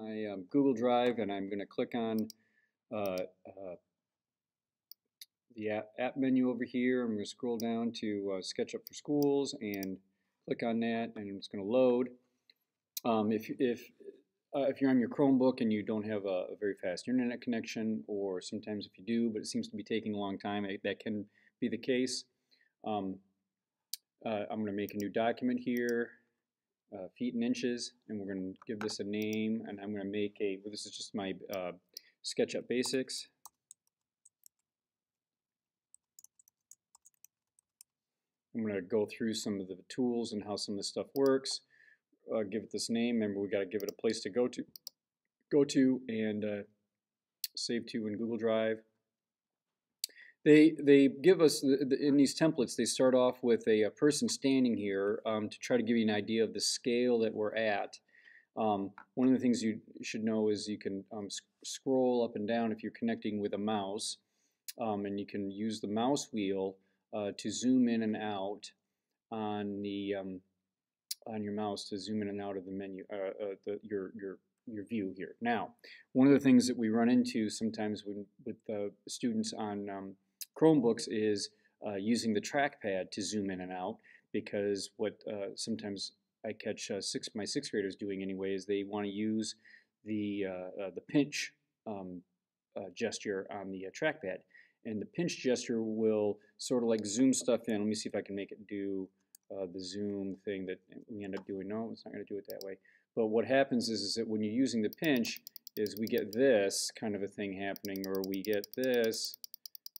my um, Google Drive and I'm going to click on uh, uh, the app, app, menu over here. I'm going to scroll down to uh, SketchUp for Schools and click on that and it's going to load. Um, if, if, uh, if you're on your Chromebook and you don't have a, a, very fast internet connection or sometimes if you do but it seems to be taking a long time, that can be the case. Um, uh, I'm going to make a new document here uh, feet and inches, and we're going to give this a name, and I'm going to make a, well, this is just my uh, SketchUp Basics. I'm going to go through some of the tools and how some of this stuff works. Uh, give it this name. Remember, we got to give it a place to go to, go to, and uh, save to in Google Drive. They they give us in these templates. They start off with a, a person standing here um, to try to give you an idea of the scale that we're at. Um, one of the things you should know is you can um, scroll up and down if you're connecting with a mouse, um, and you can use the mouse wheel uh, to zoom in and out on the um, on your mouse to zoom in and out of the menu, uh, uh, the, your your your view here. Now, one of the things that we run into sometimes when, with the students on um, Chromebooks is uh, using the trackpad to zoom in and out because what uh, sometimes I catch uh, six my sixth graders doing anyway is they want to use the uh, uh, the pinch um, uh, gesture on the trackpad and the pinch gesture will sort of like zoom stuff in. Let me see if I can make it do the zoom thing that we end up doing. No, it's not going to do it that way. But what happens is, is that when you're using the pinch is we get this kind of a thing happening or we get this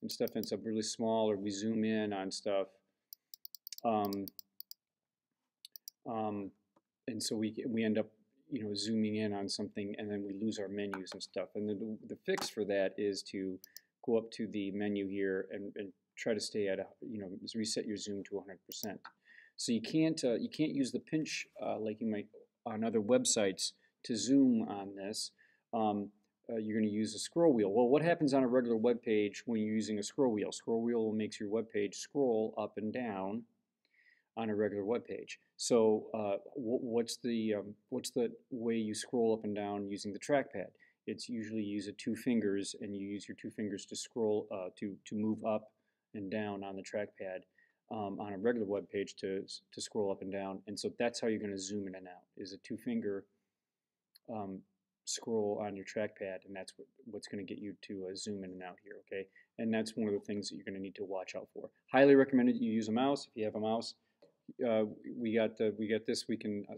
and stuff ends up really small or we zoom in on stuff. Um, um, and so we, we end up you know, zooming in on something and then we lose our menus and stuff. And the, the fix for that is to go up to the menu here and, and try to stay at a, you know, reset your zoom to 100%. So you can't, uh, you can't use the pinch uh, like you might on other websites to zoom on this. Um, uh, you're going to use a scroll wheel. Well, what happens on a regular web page when you're using a scroll wheel? Scroll wheel makes your web page scroll up and down on a regular web page. So uh, what's the um, what's the way you scroll up and down using the trackpad? It's usually you use a two fingers and you use your two fingers to scroll uh, to to move up and down on the trackpad um, on a regular web page to to scroll up and down. And so that's how you're going to zoom in and out is a two finger um, scroll on your trackpad and that's what, what's going to get you to uh, zoom in and out here okay? And that's one of the things that you're going to need to watch out for. Highly recommended you use a mouse. If you have a mouse uh, we got the, we got this. We can uh,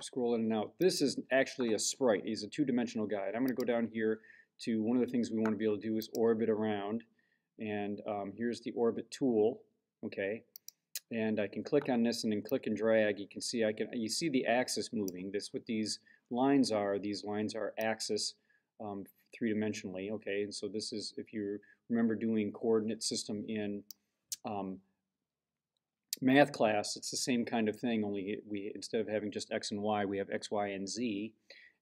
scroll in and out. This is actually a sprite. It's a two-dimensional guide. I'm going to go down here to one of the things we want to be able to do is orbit around. And um, here's the orbit tool okay? And I can click on this and then click and drag. You can see I can you see the axis moving. This with these lines are, these lines are axis um, three-dimensionally, okay? And so this is, if you remember doing coordinate system in um, math class, it's the same kind of thing, only we instead of having just x and y, we have x, y, and z.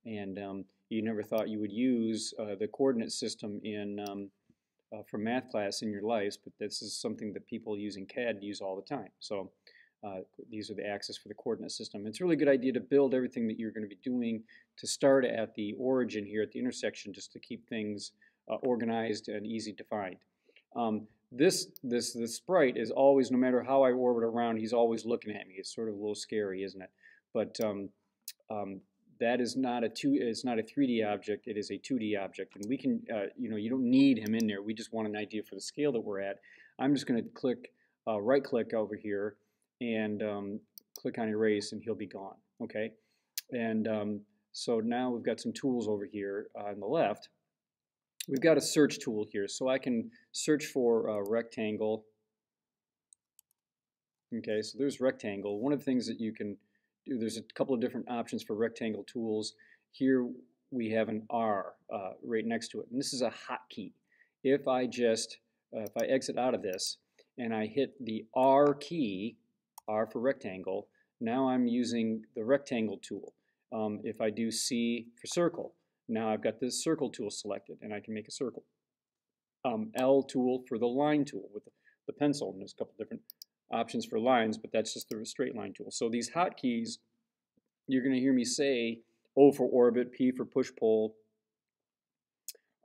And um, you never thought you would use uh, the coordinate system in um, uh, for math class in your lives, but this is something that people using CAD use all the time. So uh, these are the axes for the coordinate system. It's a really good idea to build everything that you're going to be doing to start at the origin here at the intersection just to keep things uh, organized and easy to find. Um, this, this, this sprite is always, no matter how I orbit around, he's always looking at me. It's sort of a little scary, isn't it? But um, um, that is not a two, it's not a 3D object, it is a 2D object. And we can, uh, you know, you don't need him in there. We just want an idea for the scale that we're at. I'm just going to click, uh, right click over here and um, click on erase and he'll be gone, okay? And um, so now we've got some tools over here on the left. We've got a search tool here, so I can search for a rectangle. Okay, so there's rectangle. One of the things that you can do, there's a couple of different options for rectangle tools. Here we have an R uh, right next to it, and this is a hotkey. If I just, uh, if I exit out of this and I hit the R key, R for rectangle. Now I'm using the rectangle tool. Um, if I do C for circle, now I've got this circle tool selected and I can make a circle. Um, L tool for the line tool with the pencil. And there's a couple different options for lines, but that's just the straight line tool. So these hotkeys, you're going to hear me say O for orbit, P for push-pull.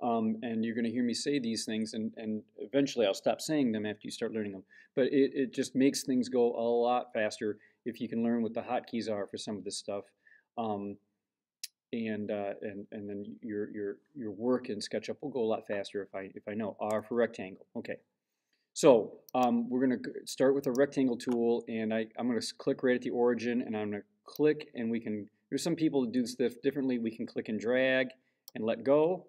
Um, and you're going to hear me say these things, and, and eventually I'll stop saying them after you start learning them. But it, it just makes things go a lot faster if you can learn what the hotkeys are for some of this stuff. Um, and, uh, and and then your your your work in SketchUp will go a lot faster if I if I know R for rectangle. Okay, so um, we're going to start with a rectangle tool, and I I'm going to click right at the origin, and I'm going to click, and we can. There's some people who do this differently. We can click and drag and let go,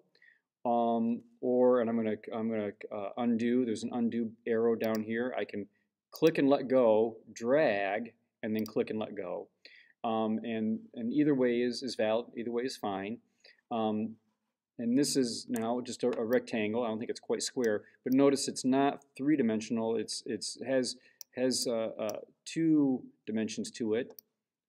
um, or and I'm to I'm to uh, undo. There's an undo arrow down here. I can click and let go, drag, and then click and let go. Um, and, and either way is, is valid, either way is fine. Um, and this is now just a, a, rectangle. I don't think it's quite square, but notice it's not three-dimensional. It's it's has has uh, uh, two dimensions to it,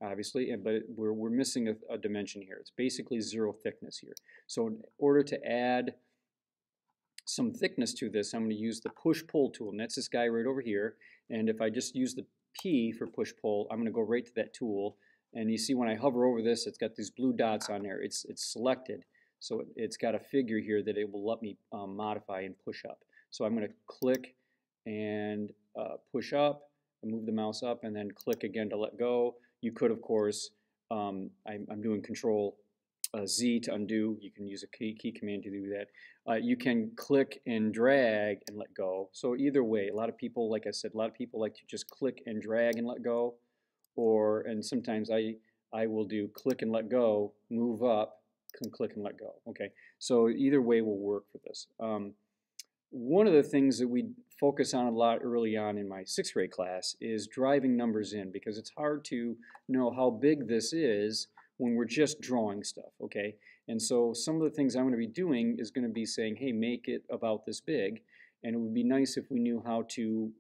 obviously, and but we're we're missing a, a, dimension here. It's basically zero thickness here. So in order to add some thickness to this, I'm going to use the push-pull tool, and that's this guy right over here. And if I just use the P for push-pull, I'm going to go right to that tool and you see when I hover over this, it's got these blue dots on there. It's, it's selected. So it, has got a figure here that it will let me um, modify and push up. So I'm going to click and uh, push up, move the mouse up, and then click again to let go. You could, of course, um, I'm, I'm, doing Control uh, Z to undo. You can use a key, key command to do that. Uh, you can click and drag and let go. So either way, a lot of people, like I said, a lot of people like to just click and drag and let go or and sometimes I I will do click and let go, move up, click and let go. Okay, so either way will work for this. Um, one of the things that we focus on a lot early on in my sixth grade class is driving numbers in because it's hard to know how big this is when we're just drawing stuff, okay? And so some of the things I'm going to be doing is going to be saying, hey, make it about this big. And it would be nice if we knew how to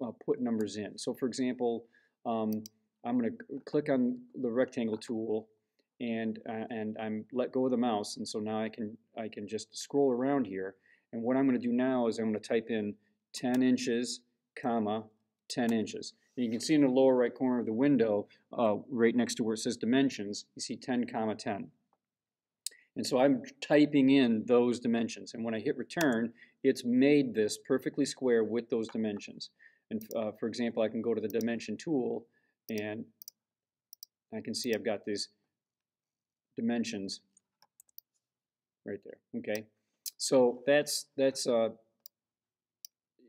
uh, put numbers in. So for example, um, I'm going to click on the rectangle tool and uh, and I'm let go of the mouse and so now I can I can just scroll around here and what I'm going to do now is I'm going to type in 10 inches comma 10 inches. And you can see in the lower right corner of the window uh, right next to where it says dimensions you see 10 comma 10 and so I'm typing in those dimensions. And when I hit return it's made this perfectly square with those dimensions. And uh, for example I can go to the dimension tool and I can see I've got these dimensions right there. Okay, so that's that's uh,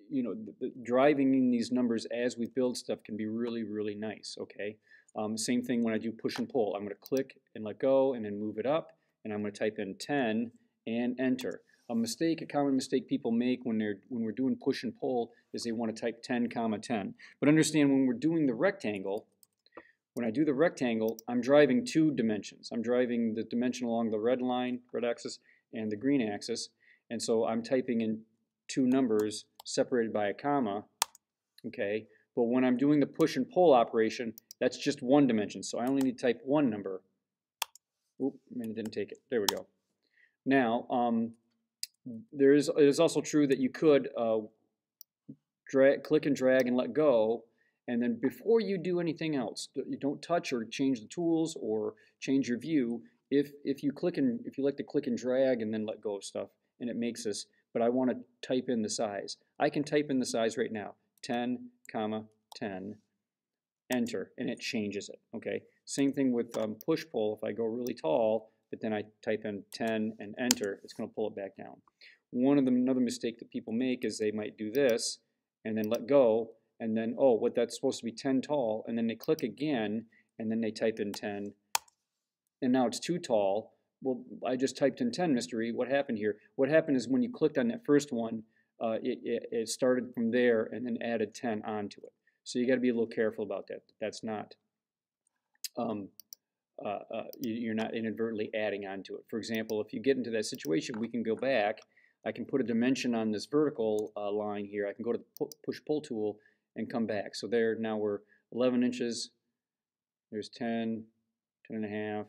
you know the, the driving in these numbers as we build stuff can be really really nice. Okay, um, same thing when I do push and pull. I'm going to click and let go and then move it up, and I'm going to type in 10 and enter. A mistake, a common mistake people make when they're when we're doing push and pull is they want to type 10 comma 10. But understand when we're doing the rectangle, when I do the rectangle, I'm driving two dimensions. I'm driving the dimension along the red line, red axis, and the green axis. And so I'm typing in two numbers separated by a comma, okay? But when I'm doing the push and pull operation, that's just one dimension. So I only need to type one number. Oop, I didn't take it. There we go. Now, um, there is, it is also true that you could uh, drag, click and drag and let go and then before you do anything else, you don't touch or change the tools or change your view. If, if you click and if you like to click and drag and then let go of stuff and it makes this, but I want to type in the size. I can type in the size right now, 10, comma, 10, enter, and it changes it, okay? Same thing with um, push-pull. If I go really tall, but then I type in 10 and enter, it's going to pull it back down. One of the another mistake that people make is they might do this and then let go, and then, oh, what that's supposed to be 10 tall, and then they click again, and then they type in 10, and now it's too tall. Well, I just typed in 10, mystery. What happened here? What happened is when you clicked on that first one, uh, it, it, it, started from there and then added 10 onto it. So you got to be a little careful about that. That's not, um, uh, uh, you're not inadvertently adding onto it. For example, if you get into that situation, we can go back. I can put a dimension on this vertical uh, line here. I can go to the push-pull tool and come back. So there, now we're 11 inches, there's 10, 10 and a half,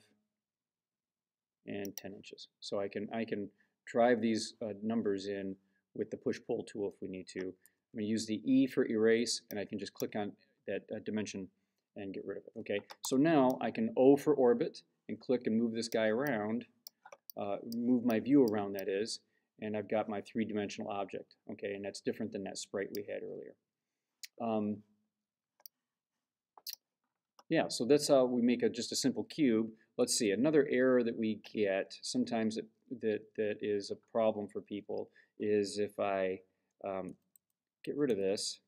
and 10 inches. So I can, I can drive these uh, numbers in with the push-pull tool if we need to. I'm going to use the E for erase, and I can just click on that uh, dimension and get rid of it. Okay, so now I can O for orbit and click and move this guy around, uh, move my view around that is, and I've got my three-dimensional object, okay, and that's different than that sprite we had earlier. Um, yeah, so that's how we make a, just a simple cube. Let's see, another error that we get, sometimes that, that, that is a problem for people, is if I um, get rid of this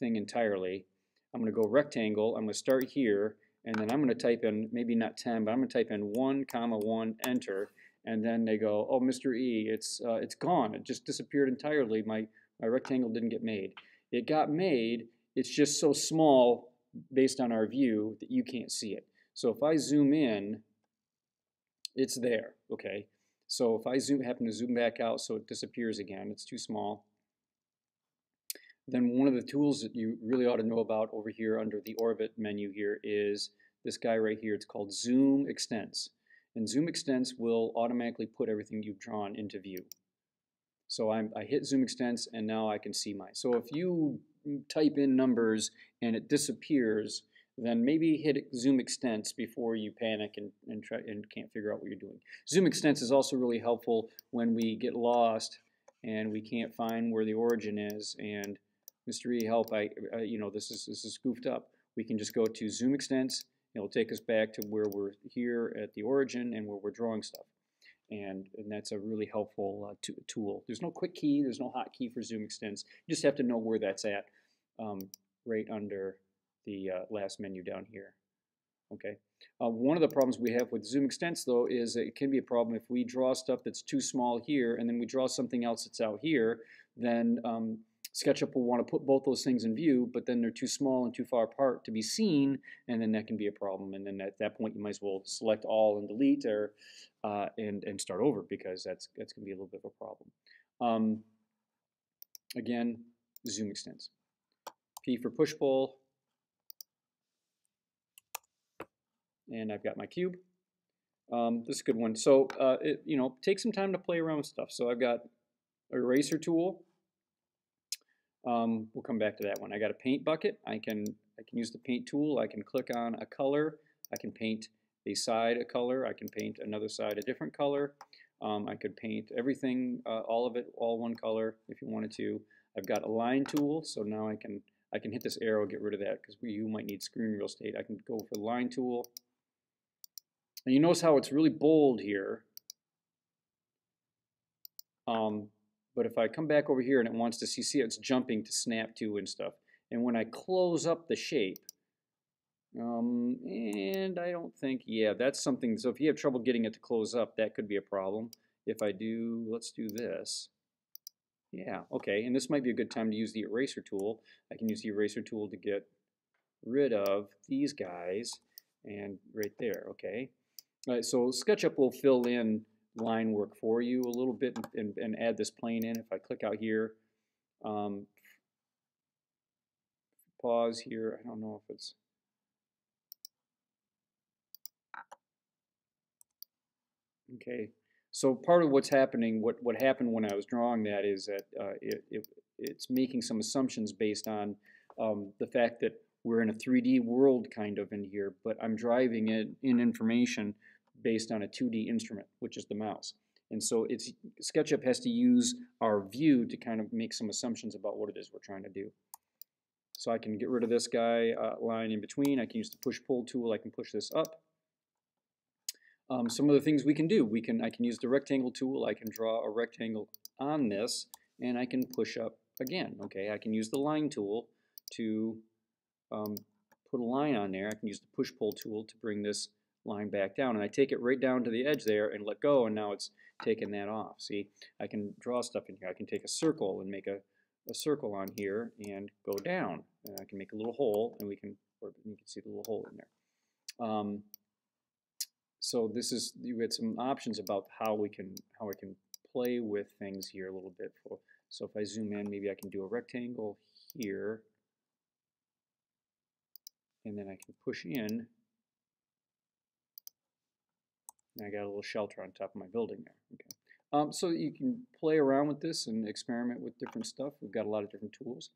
thing entirely, I'm going to go rectangle, I'm going to start here, and then I'm going to type in, maybe not 10, but I'm going to type in 1, comma 1, enter, and then they go, oh, Mr. E, it's, uh, it's gone. It just disappeared entirely. My, my rectangle didn't get made. It got made, it's just so small based on our view that you can't see it. So if I zoom in, it's there, okay? So if I zoom, happen to zoom back out so it disappears again, it's too small, then one of the tools that you really ought to know about over here under the orbit menu here is this guy right here. It's called Zoom Extents. And Zoom Extents will automatically put everything you've drawn into view. So I'm, I hit Zoom Extents and now I can see mine. So if you type in numbers and it disappears, then maybe hit Zoom Extents before you panic and, and, try, and can't figure out what you're doing. Zoom Extents is also really helpful when we get lost and we can't find where the origin is and Mr. E, help, I, you know, this is, this is goofed up. We can just go to Zoom Extents. It'll take us back to where we're here at the origin and where we're drawing stuff. And, and that's a really helpful uh, tool. There's no quick key, there's no hotkey for Zoom Extents. You just have to know where that's at um, right under the uh, last menu down here. Okay. Uh, one of the problems we have with Zoom Extents, though, is it can be a problem if we draw stuff that's too small here and then we draw something else that's out here, then um, SketchUp will want to put both those things in view, but then they're too small and too far apart to be seen, and then that can be a problem. And then at that point, you might as well select all and delete or uh, and and start over because that's that's going to be a little bit of a problem. Um, again, zoom extents. P for push pull, and I've got my cube. Um, this is a good one. So uh, it, you know, take some time to play around with stuff. So I've got eraser tool. Um, we'll come back to that one. I got a paint bucket. I can I can use the paint tool. I can click on a color. I can paint a side a color. I can paint another side a different color. Um, I could paint everything, uh, all of it, all one color if you wanted to. I've got a line tool, so now I can I can hit this arrow, get rid of that because you might need screen real estate. I can go for the line tool. And you notice how it's really bold here. Um, but if I come back over here and it wants to see, see it's jumping to snap to and stuff. And when I close up the shape, um, and I don't think, yeah, that's something, so if you have trouble getting it to close up, that could be a problem. If I do, let's do this. Yeah, okay, and this might be a good time to use the eraser tool. I can use the eraser tool to get rid of these guys, and right there, okay. So SketchUp will fill in line work for you a little bit and, and add this plane in. If I click out here, um, pause here, I don't know if it's okay. So part of what's happening, what, what happened when I was drawing that is that uh, it, it, it's making some assumptions based on um, the fact that we're in a 3D world kind of in here, but I'm driving it in information based on a 2D instrument, which is the mouse. And so it's SketchUp has to use our view to kind of make some assumptions about what it is we're trying to do. So I can get rid of this guy uh, line in between. I can use the push-pull tool. I can push this up. Um, some of the things we can do, we can I can use the rectangle tool. I can draw a rectangle on this, and I can push up again. Okay, I can use the line tool to um, put a line on there. I can use the push-pull tool to bring this line back down. And I take it right down to the edge there and let go, and now it's taken that off. See, I can draw stuff in here. I can take a circle and make a, a circle on here and go down. And I can make a little hole, and we can, or you can see the little hole in there. Um, so this is, you get some options about how we can, how we can play with things here a little bit. For, so if I zoom in, maybe I can do a rectangle here, and then I can push in and I got a little shelter on top of my building there. Okay. Um, so you can play around with this and experiment with different stuff. We've got a lot of different tools.